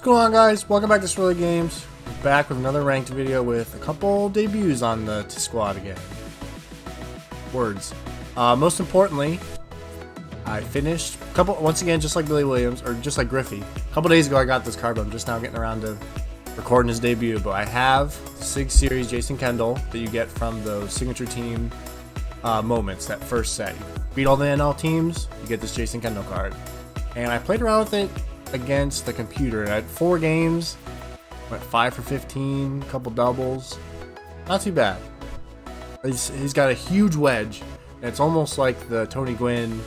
What's going on guys? Welcome back to Swirly Games. Back with another ranked video with a couple debuts on the squad again. Words. Uh, most importantly, I finished a couple once again just like Billy Williams or just like Griffey. A couple days ago I got this card, but I'm just now getting around to recording his debut. But I have Sig Series Jason Kendall that you get from the signature team uh, moments, that first set. You beat all the NL teams, you get this Jason Kendall card. And I played around with it against the computer. I had four games, went five for 15, couple doubles. Not too bad. He's, he's got a huge wedge. And it's almost like the Tony Gwynn,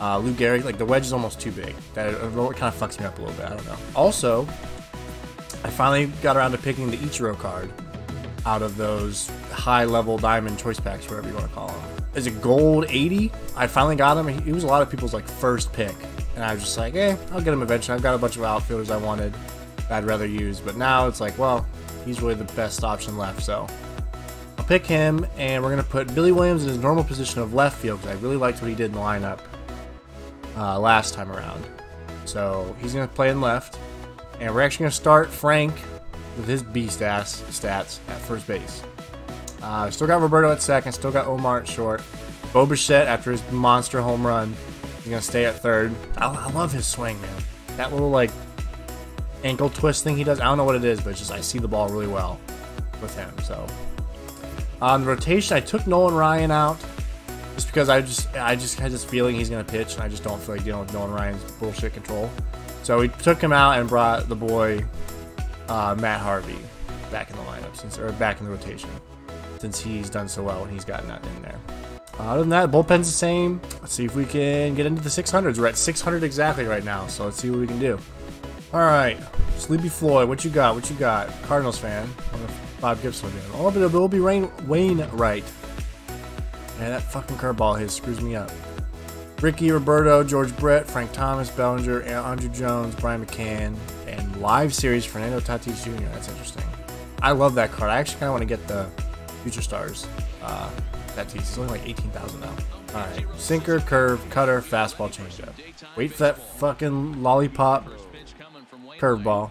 uh, Lou Gehrig. Like the wedge is almost too big. That it, it kind of fucks me up a little bit. I don't know. Also, I finally got around to picking the Ichiro card out of those high level diamond choice packs, whatever you want to call them. Is it gold 80? I finally got him. He was a lot of people's like first pick. And I was just like, eh, I'll get him eventually. I've got a bunch of outfielders I wanted I'd rather use. But now it's like, well, he's really the best option left. So I'll pick him, and we're going to put Billy Williams in his normal position of left field because I really liked what he did in the lineup uh, last time around. So he's going to play in left. And we're actually going to start Frank with his beast ass stats at first base. Uh, still got Roberto at second, still got Omar at short. Bo Bichette after his monster home run He's gonna stay at third. I, I, love his swing, man. That little like ankle twist thing he does. I don't know what it is, but just I see the ball really well with him. So on the rotation, I took Nolan Ryan out just because I just I just had this feeling he's gonna pitch, and I just don't feel like dealing with Nolan Ryan's bullshit control. So we took him out and brought the boy uh, Matt Harvey back in the lineup since or back in the rotation since he's done so well and he's gotten that in there. Other than that, bullpen's the same. Let's see if we can get into the 600s. We're at 600 exactly right now, so let's see what we can do. All right, Sleepy Floyd, what you got? What you got? Cardinals fan. Bob Gibson again. Oh, but it will be Rain Wayne right. Man, that fucking curveball his screws me up. Ricky Roberto, George Brett, Frank Thomas, Bellinger, Andruw Jones, Brian McCann, and live series Fernando Tatis Jr. That's interesting. I love that card. I actually kind of want to get the Future Stars. Uh, Tatis. He's only like 18,000 now. Alright. Sinker, curve, cutter, fastball, changeup. Wait for that fucking lollipop curveball.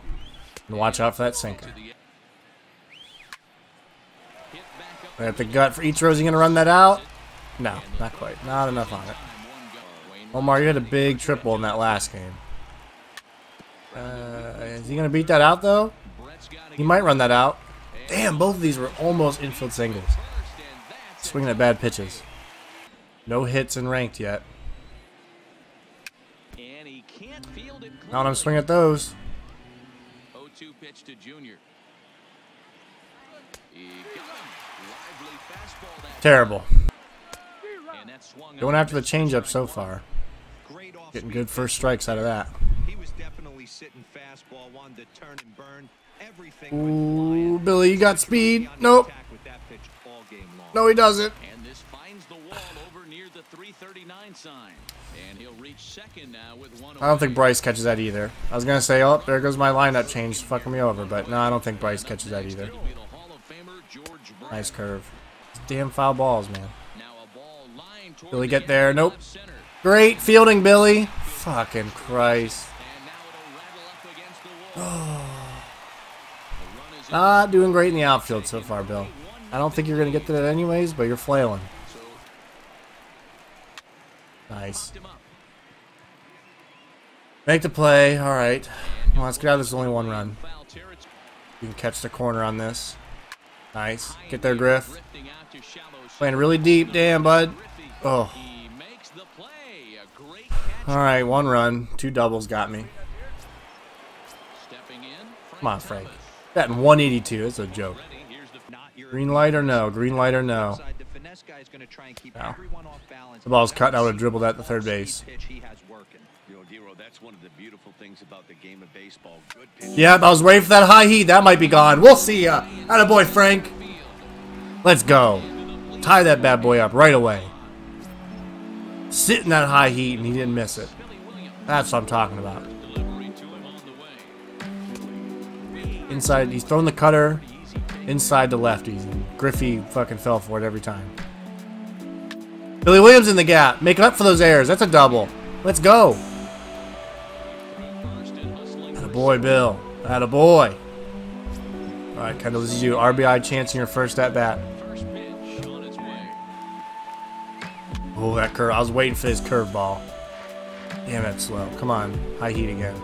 And watch out for that sinker. We have the gut for each. Is he going to run that out? No, not quite. Not enough on it. Omar, you had a big triple in that last game. Uh, is he going to beat that out, though? He might run that out. Damn, both of these were almost infield singles. Swinging at bad pitches. No hits in ranked yet. Now I'm swinging at those. 0-2 pitch to Junior. Terrible. Going after the changeup so far. Getting good first strikes out of that. Ooh, Billy, you got speed. Nope. No, he doesn't. And this finds the wall over near the 339 sign. And he'll reach second now with one I don't think Bryce catches that either. I was gonna say, oh, there goes my lineup change, fucking me over, but no, I don't think Bryce catches that either. Nice curve. Damn foul balls, man. Billy get there? Nope. Great fielding, Billy. Fucking Christ. Oh. Not doing great in the outfield so far, Bill. I don't think you're going to get to that anyways, but you're flailing. Nice. Make the play. All right. Well, let's get out of this only one run. You can catch the corner on this. Nice. Get there, Griff. Playing really deep. Damn, bud. Oh. All right, one run. Two doubles got me. Come on, Frank. That in 182. It's a joke. Green light or no? Green light or no? No. The ball's cut. I would have dribbled at the third base. Yep, I was waiting for that high heat. That might be gone. We'll see ya. Atta boy, Frank. Let's go. Tie that bad boy up right away. Sit in that high heat, and he didn't miss it. That's what I'm talking about. Inside, he's throwing the cutter inside the lefties. And Griffey fucking fell for it every time. Billy Williams in the gap. Making up for those errors. That's a double. Let's go. At a boy, Bill. That a boy. All right, Kendall, this is you. RBI chance in your first at bat. Oh, that curve. I was waiting for his curveball. Damn, that's slow. Come on. High heat again.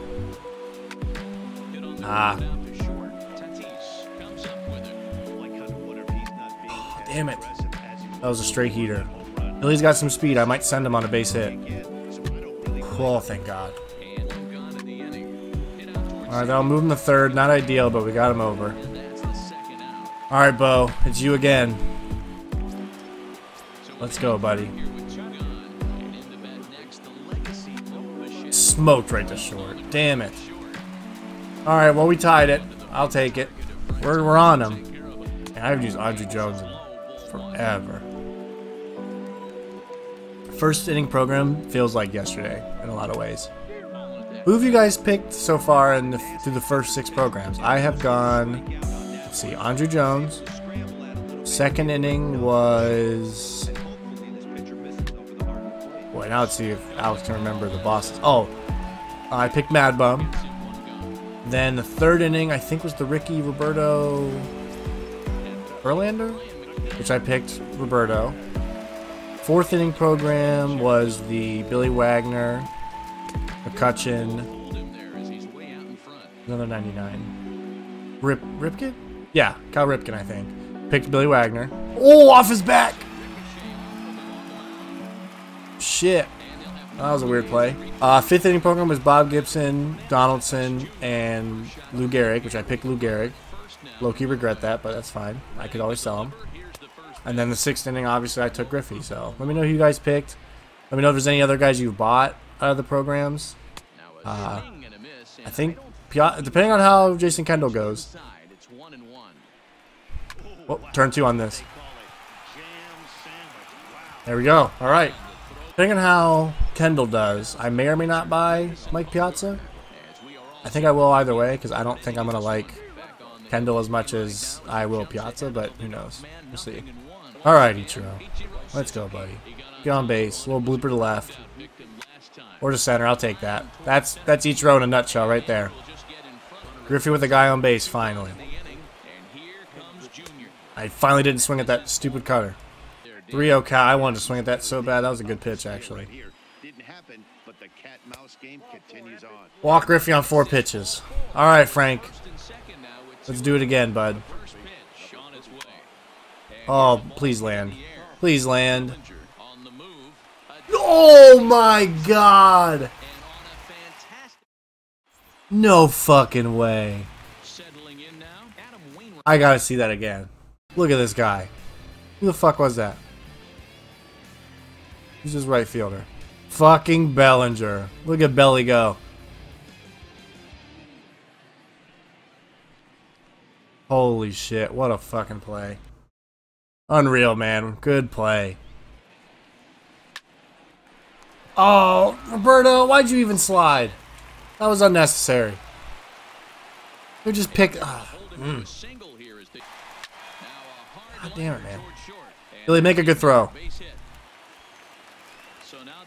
Ah. Damn it. That was a straight heater. Billy's got some speed. I might send him on a base hit. Oh, thank God. Alright, that'll move him to third. Not ideal, but we got him over. Alright, Bo. It's you again. Let's go, buddy. Smoked right to short. Damn it. Alright, well, we tied it. I'll take it. We're, we're on him. I haven't used Andruw Jones forever. First inning program feels like yesterday in a lot of ways. Who have you guys picked so far in the, through the first six programs? I have gone, let's see, Andruw Jones. Second inning was. Boy, now let's see if Alex can remember the bosses. Oh, I picked Mad Bum. Then the third inning, I think, was the Ricky Roberto Verlander, which I picked Roberto. Fourth inning program was the Billy Wagner McCutcheon. Another 99. Rip Ripken? Yeah, Cal Ripken, I think. Picked Billy Wagner. Oh, off his back! Shit. That was a weird play. Uh, fifth inning program was Bob Gibson, Donaldson, and Lou Gehrig, which I picked Lou Gehrig. Loki regret that, but that's fine. I could always sell him. And then the sixth inning, obviously, I took Griffey. So let me know who you guys picked. Let me know if there's any other guys you've bought out of the programs. Uh, I think, depending on how Jason Kendall goes. Oh, turn two on this. There we go. All right. Depending on how Kendall does, I may or may not buy Mike Piazza. I think I will either way because I don't think I'm going to like Kendall as much as I will Piazza, but who knows. We'll see. All right, Ichiro. Let's go, buddy. Get on base. Little blooper to left. Or to center. I'll take that. That's that's Ichiro in a nutshell right there. Griffey with a guy on base, finally. I finally didn't swing at that stupid cutter. 3-0 count. I wanted to swing at that so bad. That was a good pitch, actually. Walk Griffey on four pitches. All right, Frank. Let's do it again, bud. Oh, please land. Please land. Oh my god! No fucking way. I gotta see that again. Look at this guy. Who the fuck was that? Who's his right fielder? Fucking Bellinger. Look at Belly go. Holy shit, what a fucking play. Unreal, man. Good play. Oh, Roberto, why'd you even slide? That was unnecessary. You just pick. Uh, mm. God damn it, man. Billy, make a good throw.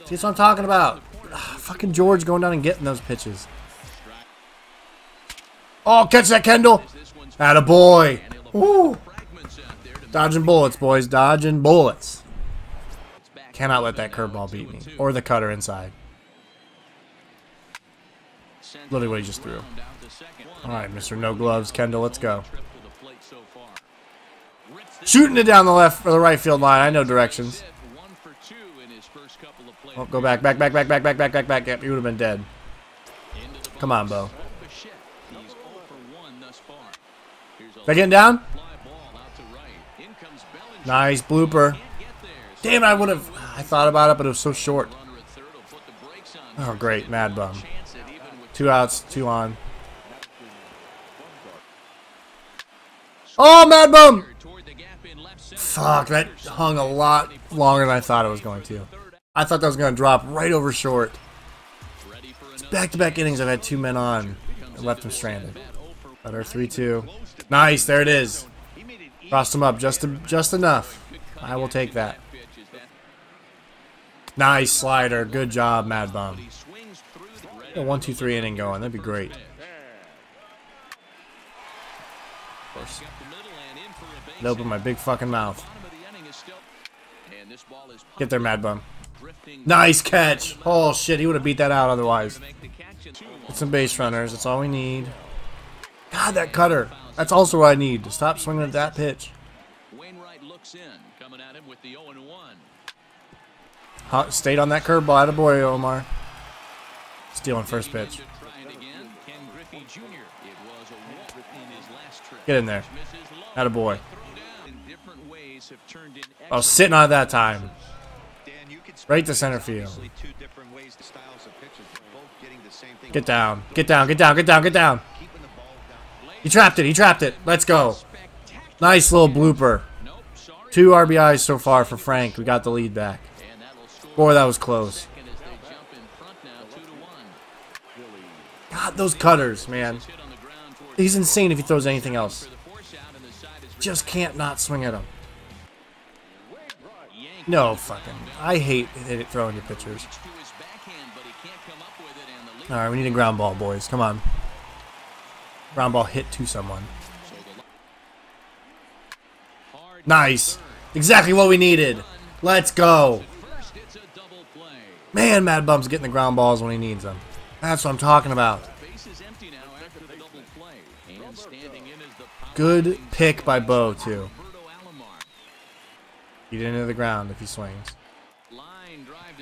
See what I'm talking about? Ugh, fucking George going down and getting those pitches. Oh, catch that, Kendall. Atta boy. Woo. Dodging bullets, boys. Dodging bullets. Cannot let that curveball beat me. Or the cutter inside. Literally what he just threw. Alright, Mr. No Gloves. Kendall, let's go. Shooting it down the left or the right field line. I know directions. Oh, go back, back, back, back, back, back, back, back, back. Yep, you would have been dead. Come on, Bo. They getting down? Nice blooper. Damn, I would have. I thought about it, but it was so short. Oh, great. Mad bum. Two outs, two on. Oh, Mad bum! Fuck, that hung a lot longer than I thought it was going to. I thought that was going to drop right over short. It's back-to-back -back innings I've had two men on left them stranded. Better 3-2. Nice, there it is. Crossed him up just, just enough. I will take that. Nice slider. Good job, Mad Bum. A one, two, three inning going. That'd be great. Of course. Open my big fucking mouth. Get there, Mad Bum. Nice catch. Oh, shit. He would have beat that out otherwise. Get some base runners. That's all we need. God, that cutter. That's also what I need, to stop swinging at that pitch. Wainwright looks in, coming at him with the 0 1. Hot, stayed on that curveball. Atta boy, Omar. Stealing first pitch. To try it again, Ken Griffey Jr. It was a walk in his last. Get in there. Low. Boy. Throwdown in different ways have turned in I was sitting on that time. Dan, you could Right to center field. obviously two different ways to styles of pitches, but both getting the same thing. Get down. Get down. Get down. Get down. Get down. Keeping the ball down. He trapped it. He trapped it. Let's go. Nice little blooper. Two RBIs so far for Frank. We got the lead back. Boy, that was close. second as they jump in front now, 2 to 1. God, those cutters, man. He's insane if he throws anything else. Just can't not swing at him. No fucking. I hate it throwing your pitchers. All right, we need a ground ball, boys. Come on. Ground ball hit to someone. Nice. Exactly what we needed. Let's go. Man, Mad Bum's getting the ground balls when he needs them. That's what I'm talking about. Good pick by Bo, too. Get into the ground if he swings.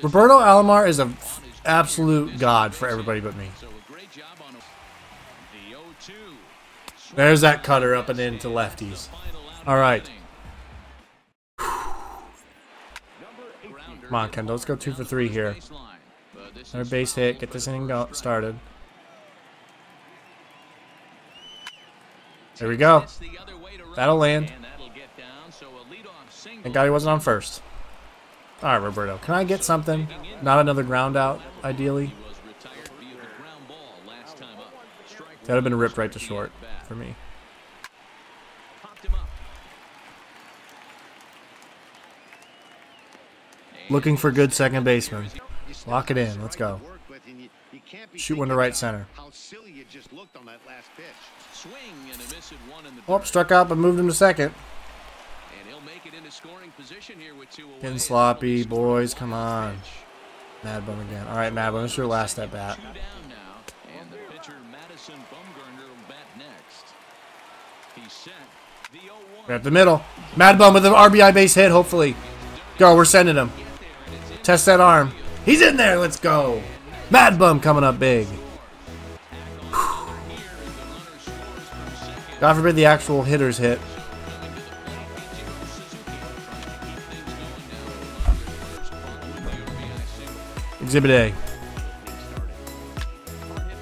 Roberto Alomar is an absolute god for everybody but me. So a great job on the 0-2. There's that cutter up and into lefties. All right. Come on, Kendall. Let's go two for three here. Another base hit. Get this inning started. There we go. That'll land. Thank God he wasn't on first. All right, Roberto. Can I get something? Not another ground out, ideally. That would have been ripped right to short. For me. Popped him up. And Looking for good second baseman. Lock it in. Let's go. to work with, and you- you can't be Shoot one to right center. How silly you just looked on that last pitch. swing and a miss one in the Oh, struck out but moved him to second. And he'll make it into scoring position here with two away. Getting sloppy, that'll be scored boys. Come on. pitch. Mad Bum again. All right, Mad Bum. This is your last at bat. Two down now, and the pitcher Madison Bumgarner will bat next. He's set. The 0-1. We're at the middle. Mad Bum with an RBI base hit, hopefully. Go, we're sending him. Test that arm. He's in there. Let's go. Mad Bum coming up big. God forbid the actual hitters hit. Exhibit A.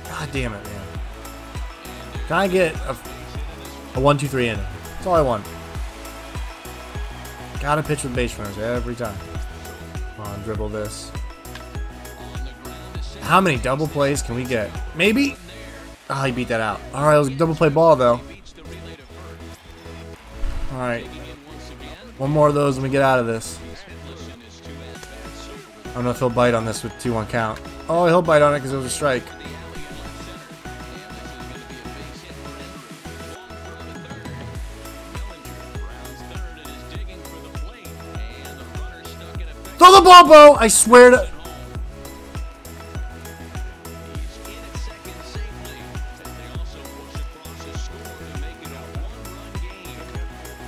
God damn it, man. Can I get a, a 1 2 3 inning? That's all I want. Gotta pitch with base runners every time. Come on, dribble this. How many double plays can we get? Maybe? Oh, he beat that out. Alright, it was a double play ball, though. Alright. One more of those and we get out of this. I don't know if he'll bite on this with 2-1 count. Oh, he'll bite on it because it was a strike. The ball, Bo! I swear to...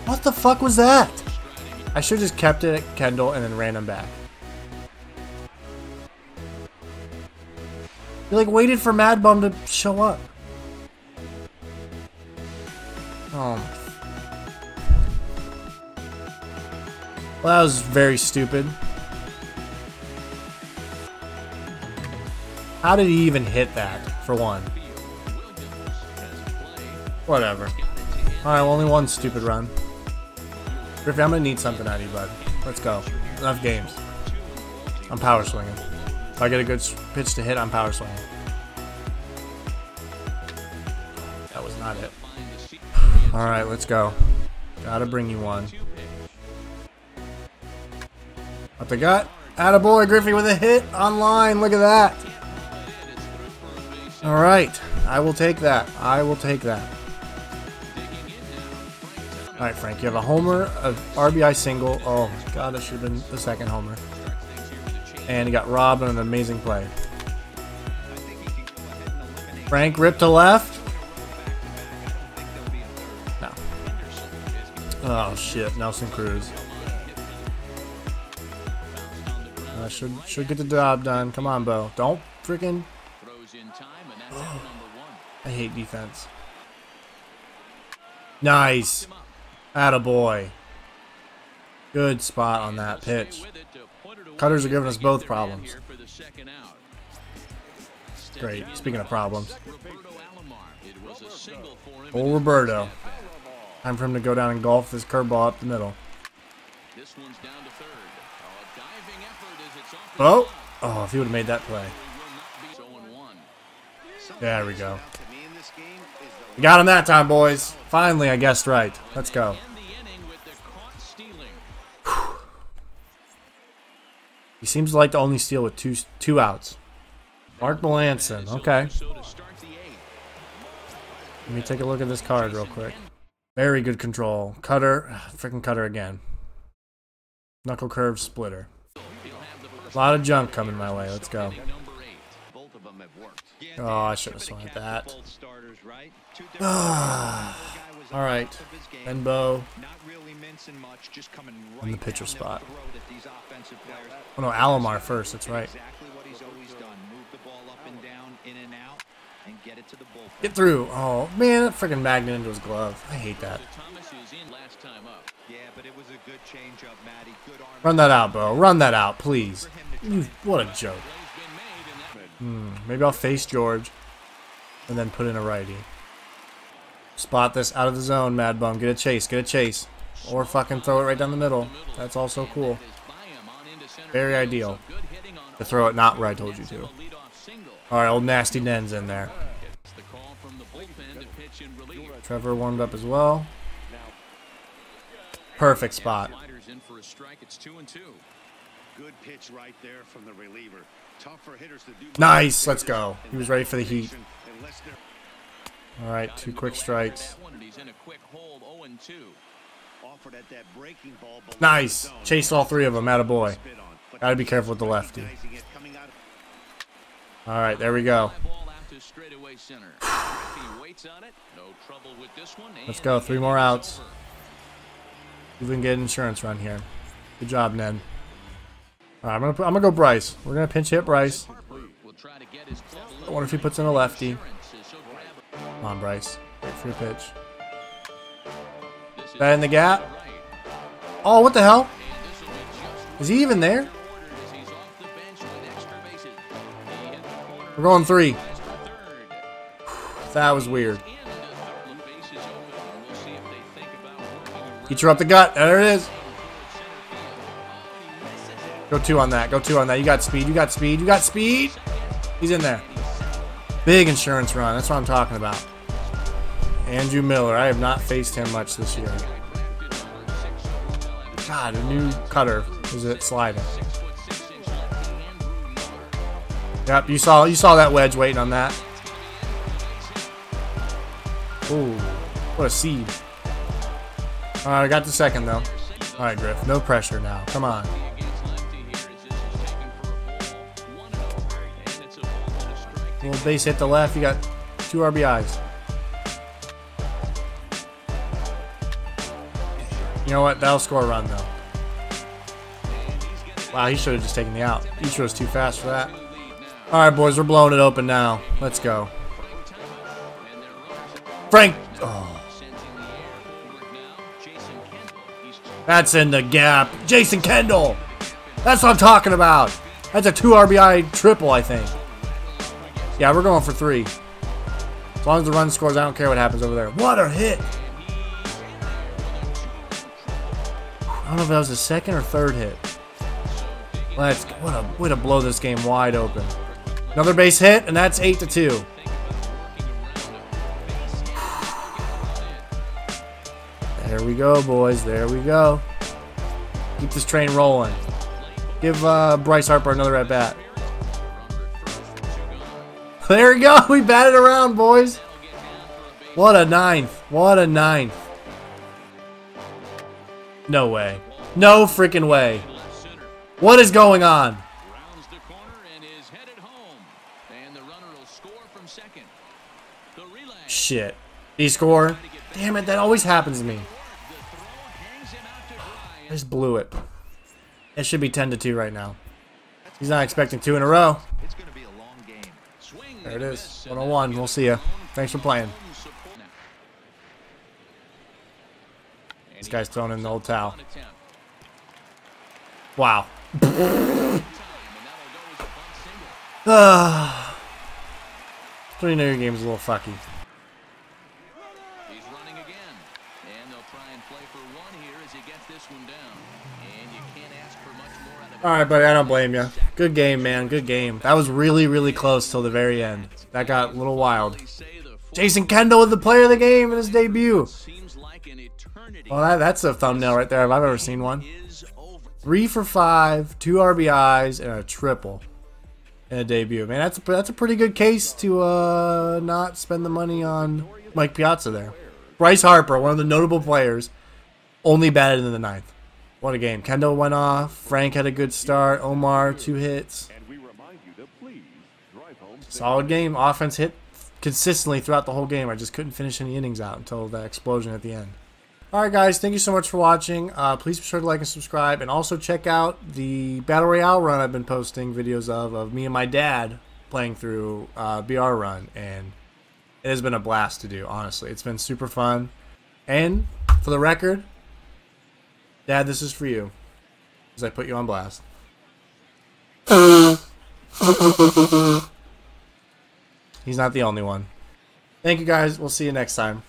What the fuck was that? I should have just kept it at Kendall and then ran him back. You like waited for Mad Bum to show up. Oh. Well, that was very stupid. How did he even hit that, for one? Whatever. Alright, only one stupid run. Griffey, I'm gonna need something out of you, bud. Let's go. Enough games. I'm power swinging. If I get a good pitch to hit, I'm power swinging. That was not it. Alright, let's go. Gotta bring you one. Up the gut. Attaboy, Griffey with a hit online. Look at that. Alright. I will take that. I will take that. All right, Frank, you have a homer, a RBI single. Oh God, that should have been the second homer. And he got robbed on an amazing play. Frank ripped to left. No. Oh shit, Nelson Cruz. Uh, should should get the job done. Come on, Bo. Don't freaking. Throws in time, and that's out number one. I hate defense. Nice. Attaboy. Good spot on that pitch. Stay with it to put it away Cutters are giving us both problems. man here for the second out. Steps Great. Speaking of problems. Roberto Alomar. It was a single for him. Old Roberto. Time for him to go down and golf this curveball up the middle. This one's down to third. A diving effort as it's off the Oh! Oh, if he would have made that play. It will not be 0-1. There we go. We got him that time, boys. Finally, I guessed right. Let's go. He seems to like to only steal with two two outs. Mark Melancon. Okay. Let me take a look at this card real quick. Very good control. Cutter. Freaking cutter again. Knuckle curve splitter. A lot of junk coming my way. Let's go. inning, number eight. both of them have worked. Oh, I should have swung at that. Both starters, right? Ah. guy was All on right. top of his game, Benbow. Not really mincing much, just coming In the pitcher spot. throat at these offensive players. Oh no, Alomar first. That's right. Exactly what he's always done. Move the ball up and down, in and out, and get it to the bullpen. Get through. Oh man, that freaking magnet into his glove. I hate that. Thomas is in last time up. Yeah, but it was a good changeup, Matty. Good. Run that out, bro. Run that out, please. for him to try You, what a joke. Play's been made, and that Hmm, maybe I'll face George and then put in a righty. Spot this out of the zone, Mad Bum. Get a chase. Get a chase. Or fucking throw it right down the middle. That's also cool. Very ideal. To throw it not where I told you to. in a leadoff single. All right, old nasty Nen's in there. Trevor warmed up as well. Perfect spot. Good pitch right there from the reliever. To. Nice. Let's go. He was ready for the heat. All right, two quick strikes. That one, and he's in a quick hold, 0 and 2. offered at that breaking ball below Nice. Chased all three of them. Out of boy. But Gotta be careful with the lefty. All right, there we go. To. Let's go. Three more outs. If we can get an insurance run here. Good job, Ned. I'm gonna I'm gonna go Bryce. We're gonna pinch hit Bryce. I wonder if he puts in a lefty. Come on, Bryce. Wait for your pitch. That in the gap. Oh, what the hell? Is he even there? We're going three. That was weird. In to third. The bases open, and we'll see if they think about working around He threw up the gut. There it is. Go two on that. Go two on that. You got speed. You got speed. You got speed. He's in there. Big insurance run. That's what I'm talking about. Andrew Miller. I have not faced him much this year. God, a new cutter. Is it sliding? Yep, you saw you saw that wedge waiting on that. Ooh, what a seed. All right, I got the second though. All right, Griff, no pressure now. Come on. Little base hit the left. You got two RBIs. You know what? That'll score a run though. Wow, he should have just taken the out. Ichiro's too fast for that. All right, boys, we're blowing it open now. Let's go. Frank. Oh, that's in the gap. Jason Kendall. That's what I'm talking about. That's a two RBI triple, I think. Yeah, we're going for three. As long as the run scores, I don't care what happens over there. What a hit! I don't know if that was the second or third hit. Let's what a way to blow this game wide open. Another base hit, and that's eight to two. There we go, boys. There we go. Keep this train rolling. Give uh, Bryce Harper another at bat. There we go. We batted around, boys. What a ninth. What a ninth. No way. No freaking way. What is going on? The corner and is headed home. And the runner will score from second. Shit. He score? Damn it, that always happens to me. The throw hangs him out to dry. I just blew it. It should be 10 to 2 right now. He's not expecting two in a row. It's going to be a long game. Swing There it is. miss, and 101. We'll see you. Thanks for playing. home support. Now. And This guy's throwing in the old towel. Wow. Time, and that'll go as a bunt single. Ah. Three new game's a little fucky. He's running again. And they'll try and play for one here as he gets this one down. And you can't ask for much more out of All right, buddy. I don't blame you. Good game, man. Good game. That was really, really close till the very end. That got a little wild. Jason Kendall with the player of the game in his debut. Well, that, that's a thumbnail right there if I've ever seen one. Three for five, two RBIs, and a triple in a debut. Man, that's a, that's a pretty good case to uh, not spend the money on Mike Piazza there. Bryce Harper, one of the notable players, only batted in the ninth. What a game. Kendall went off. Frank had a good start. Omar, two hits. And we remind you to please drive home safe. Solid game. Offense hit consistently throughout the whole game. I just couldn't finish any innings out until that explosion at the end. Alright guys, thank you so much for watching. Uh, please be sure to like and subscribe. And also check out the Battle Royale run I've been posting videos of, of me and my dad playing through uh, BR run. And it has been a blast to do, honestly. It's been super fun. And, for the record, Dad, this is for you. As I put you on blast. He's not the only one. Thank you guys. We'll see you next time.